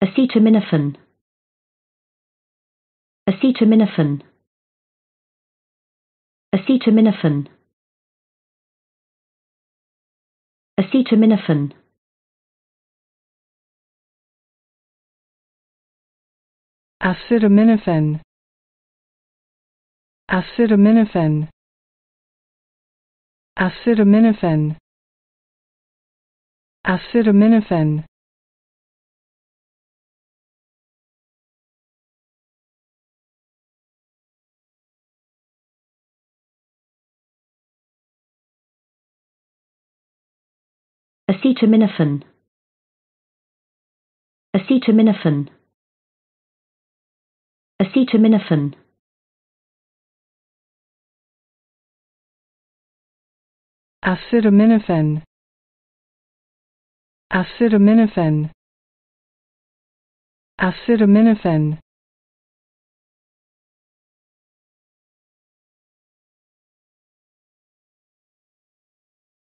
acetaminophen. Acetaminophen. Acetaminophen. Acetaminophen. Acetaminophen. Acetaminophen. Acetaminophen. Acetaminophen acetaminophen. Acetaminophen. Acetaminophen. Acetaminophen. Acetaminophen. Acetaminophen